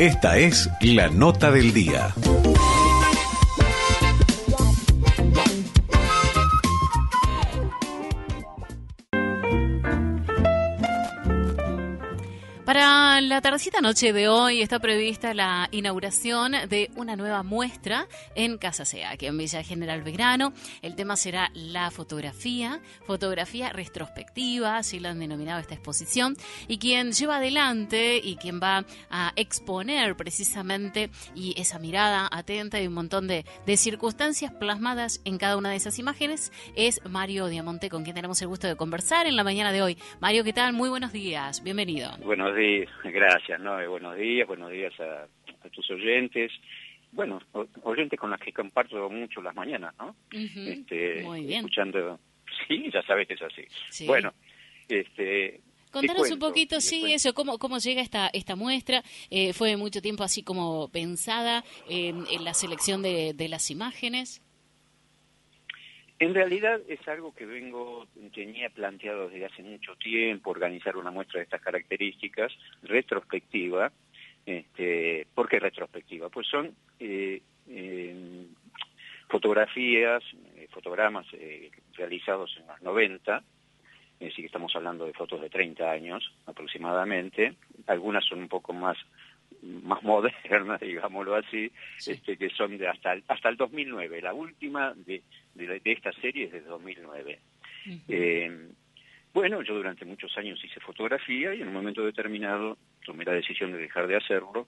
Esta es la nota del día. Para la tardecita noche de hoy está prevista la inauguración de una nueva muestra en Casa Sea, aquí en Villa General Belgrano. El tema será la fotografía, fotografía retrospectiva, así lo han denominado esta exposición, y quien lleva adelante y quien va a exponer precisamente y esa mirada atenta y un montón de, de circunstancias plasmadas en cada una de esas imágenes es Mario Diamonte, con quien tenemos el gusto de conversar en la mañana de hoy. Mario, ¿qué tal? Muy buenos días, bienvenido. Buenos días gracias, ¿no? buenos días, buenos días a, tus oyentes. Bueno, oyentes con las que comparto mucho las mañanas, ¿no? este, Muy bien. Escuchando, sí, ya sabes que es así. Bueno, este... Contanos un poquito, sí, eso, cómo, cómo llega esta, esta muestra. Eh, ¿Fue mucho tiempo así como pensada en la selección de, de las imágenes? En realidad es algo que vengo, tenía planteado desde hace mucho tiempo, organizar una muestra de estas características, retrospectiva. Este, ¿Por qué retrospectiva? Pues son eh, fotografías, eh, fotogramas eh, realizados en los 90, es decir, estamos hablando de fotos de 30 años aproximadamente, algunas son un poco más más modernas, digámoslo así, este, que son de hasta el, hasta el 2009. La última de, de, esta serie es de 2009. Eh, bueno, yo durante muchos años hice fotografía y en un momento determinado tomé la decisión de dejar de hacerlo,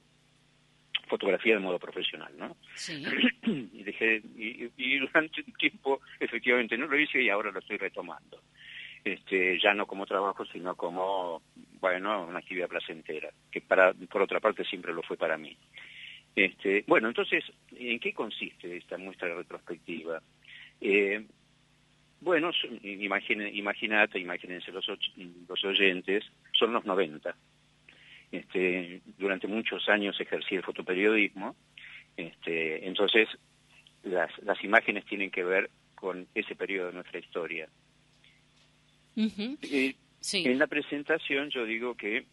fotografía de modo profesional, ¿no? Sí. y dejé y, y, durante un tiempo efectivamente no lo hice y ahora lo estoy retomando. Este, ya no como trabajo, sino como bueno, una actividad placentera, que para, por otra parte siempre lo fue para mí. Este, bueno, entonces, ¿en qué consiste esta muestra retrospectiva? Eh, bueno, imaginen, imagínate, imagínense los, los oyentes, son los 90. Este, durante muchos años ejercí el fotoperiodismo, este, entonces las, las imágenes tienen que ver con ese periodo de nuestra historia. En la presentación yo digo que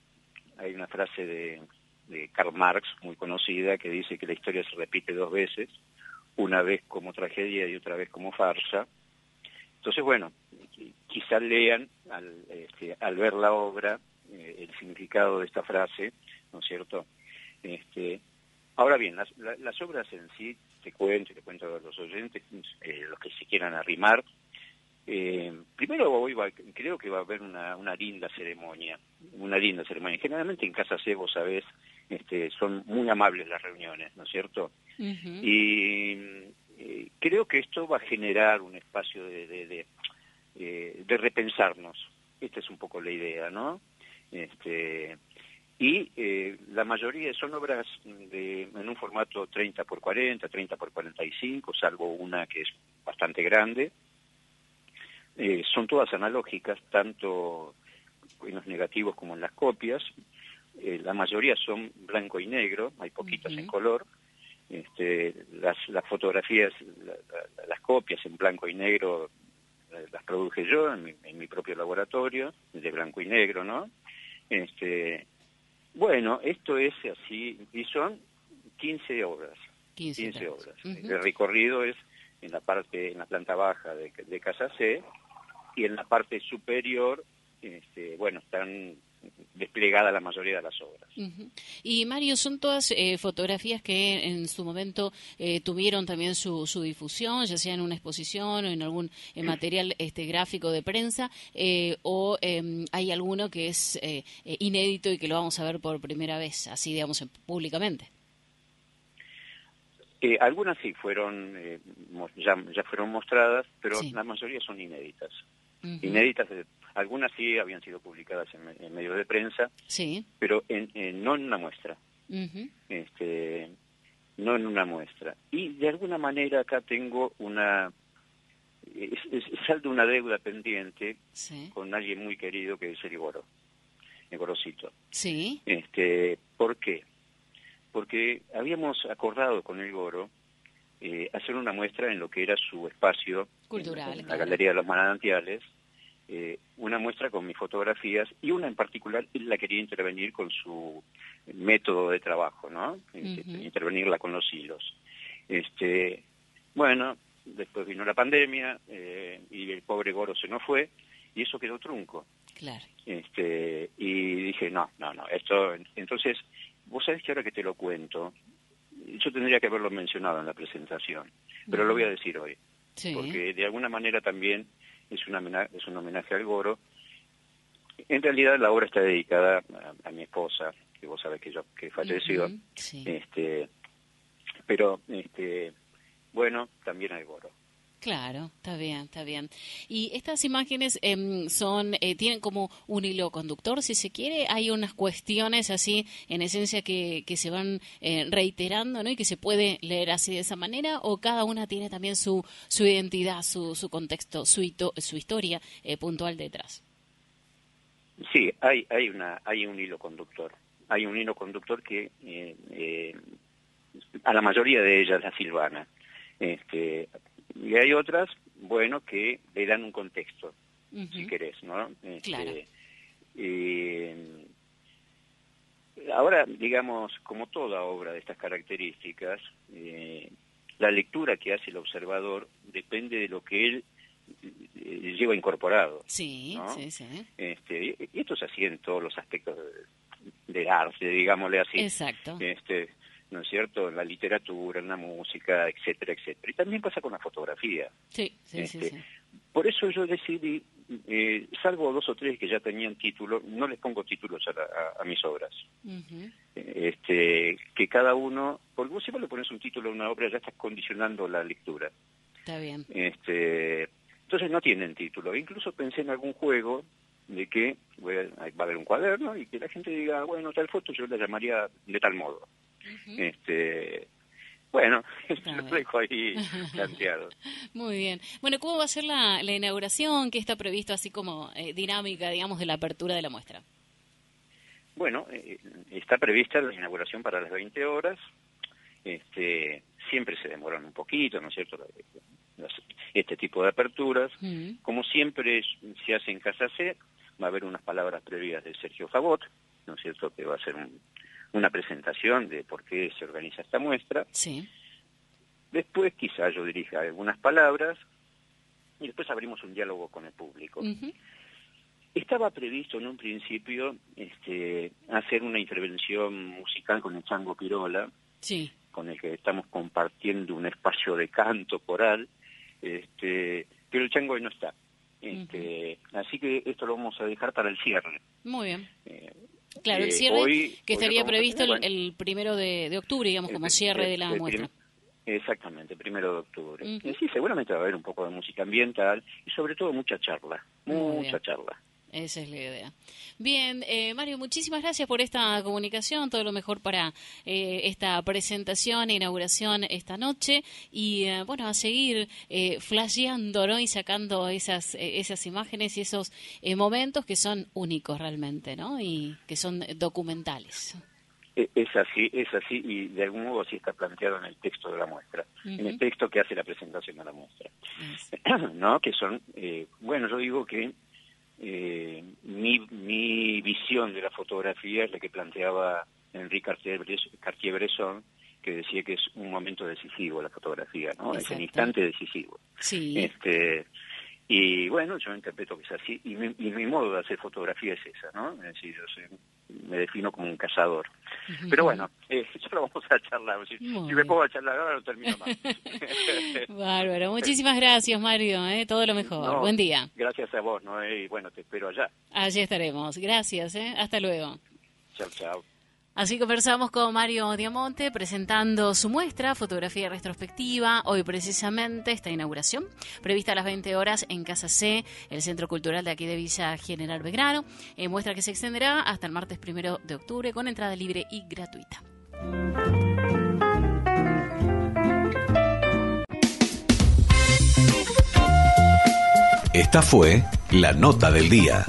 hay una frase de, Karl Marx muy conocida que dice que la historia se repite dos veces, una vez como tragedia y otra vez como farsa. Entonces, bueno, quizás lean al, este, al ver la obra eh, el significado de esta frase, ¿no es cierto? Este, ahora bien, las, las obras en sí, te cuento te cuento a los oyentes, eh, los que se quieran arrimar, eh, primero hoy creo que va a haber una, una linda ceremonia, una linda ceremonia. Generalmente en Casa C, vos sabés, este, son muy amables las reuniones, ¿no es cierto? Y eh, creo que esto va a generar un espacio de, de, de, eh, de, repensarnos. Esta es un poco la idea, ¿no? Este, y eh, la mayoría son obras de, en un formato 30 por 40, 30 por 45, salvo una que es bastante grande, eh, son todas analógicas, tanto en los negativos como en las copias. Eh, la mayoría son blanco y negro, hay poquitas en color. Este, las, las fotografías, las copias en blanco y negro eh, las produje yo en mi, en mi, propio laboratorio, de blanco y negro, ¿no? Este, bueno, esto es así, y son 15 obras. 15, obras. El recorrido es en la parte, en la planta baja de, de Casa C, y en la parte superior, este, bueno, están desplegadas la mayoría de las obras. Y Mario, son todas eh, fotografías que en su momento eh, tuvieron también su, su, difusión, ya sea en una exposición o en algún eh, material este, gráfico de prensa, o em, hay alguno que es inédito y que lo vamos a ver por primera vez, así digamos, públicamente. algunas sí fueron, ya, ya fueron mostradas, pero la mayoría son inéditas inéditas, algunas sí habían sido publicadas en, medios de prensa, sí. pero en, no en una muestra, este, no en una muestra. Y de alguna manera acá tengo una, es, saldo una deuda pendiente con alguien muy querido que es el Igoro, el Gorosito. Sí. Este, ¿Por qué? Porque habíamos acordado con el Goro eh, hacer una muestra en lo que era su espacio cultural, en, la Galería de los Manantiales, eh, una muestra con mis fotografías y una en particular, él la quería intervenir con su método de trabajo, ¿no? Este, intervenirla con los hilos. Este, bueno, después vino la pandemia eh, y el pobre Goro se nos fue y eso quedó trunco. Claro. Este, y dije, no, no, no, esto, entonces, vos sabés que ahora que te lo cuento, yo tendría que haberlo mencionado en la presentación, pero lo voy a decir hoy, porque de alguna manera también es, una, es un homenaje al Goro. En realidad la obra está dedicada a, mi esposa, que vos sabés que yo que falleció, este, pero este, bueno, también al Goro. Claro, está bien, está bien. Y estas imágenes em, son eh, tienen como un hilo conductor, si se quiere. Hay unas cuestiones así, en esencia, que, que se van eh, reiterando, ¿no? Y que se puede leer así de esa manera, o cada una tiene también su, su identidad, su, su contexto, su, su historia eh, puntual detrás. Sí, hay, hay, una, hay un hilo conductor. Hay un hilo conductor que a la mayoría de ellas la silvana. Este, y hay otras, bueno, que le dan un contexto, si querés, ¿no? Este, ahora, digamos, como toda obra de estas características, eh, la lectura que hace el observador depende de lo que él eh, lleva incorporado. Sí, sí, sí. Este, y esto es así en todos los aspectos del arte, digámosle así. Exacto. Este, ¿no es cierto?, en la literatura, en la música, etcétera, etcétera. Y también pasa con la fotografía. Sí, sí, sí, este, Por eso yo decidí, eh, salvo dos o tres que ya tenían título, no les pongo títulos a, mis obras. este, que cada uno, porque vos siempre le pones un título a una obra, ya estás condicionando la lectura. Está bien. Este, entonces no tienen título. Incluso pensé en algún juego de que va a haber un cuaderno y que la gente diga, bueno, tal foto yo la llamaría de tal modo este bueno, lo dejo ahí planteado. Muy bien. Bueno, ¿cómo va a ser la, inauguración? ¿Qué está previsto así como eh, dinámica, digamos, de la apertura de la muestra? Bueno, eh, está prevista la inauguración para las 20 horas. Este, siempre se demoran un poquito, ¿no es cierto? este tipo de aperturas. Como siempre se hace en Casa C, va a haber unas palabras previas de Sergio Favot, ¿no es cierto? Que va a ser un, una presentación de por qué se organiza esta muestra. Sí. Después quizá yo dirija algunas palabras y después abrimos un diálogo con el público. Estaba previsto en un principio este, hacer una intervención musical con el Chango Pirola, sí. con el que estamos compartiendo un espacio de canto coral, este, pero el Chango hoy no está. Este, Así que esto lo vamos a dejar para el cierre. Muy bien. Eh, Claro, el eh, cierre que estaría previsto el, primero de, octubre, digamos, como cierre de la muestra. Exactamente, primero de octubre. y sí, seguramente va a haber un poco de música ambiental y sobre todo mucha charla, mucha charla. Esa es la idea. Bien, eh, Mario, muchísimas gracias por esta comunicación, todo lo mejor para eh, esta presentación e inauguración esta noche y eh, bueno, a seguir eh, flasheando ¿no? y sacando esas, eh, esas imágenes y esos momentos que son únicos realmente ¿no? y que son documentales. E, es así, es así y de algún modo así está planteado en el texto de la muestra, en el texto que hace la presentación de la muestra. ¿No? Que son, bueno, yo digo que eh, mi, mi visión de la fotografía es la que planteaba Enrique Cartier-Bresson, que decía que es un momento decisivo la fotografía, ¿no? Es un instante decisivo. Sí. Este, y bueno, yo interpreto que es así, y mi, y mi modo de hacer fotografía es esa, ¿no? Es decir, yo me defino como un cazador. Pero bueno, eh, ya lo vamos a charlar. Si, me pongo a charlar ahora, no termino más. Bárbaro, muchísimas gracias, Mario. ¿eh? Todo lo mejor. Buen día. Gracias a vos, ¿no? Y bueno, te espero allá. Allí estaremos. Gracias, ¿eh? Hasta luego. Chao, chao. Así conversamos con Mario Diamonte presentando su muestra, fotografía retrospectiva, hoy precisamente esta inauguración, prevista a las 20 horas en Casa C, el Centro Cultural de aquí de Villa General Belgrano, eh, muestra que se extenderá hasta el martes primero de octubre con entrada libre y gratuita. Esta fue la nota del día.